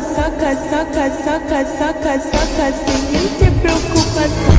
soca, soca, soca, soca, soca, soca, sem nem ter preocupação.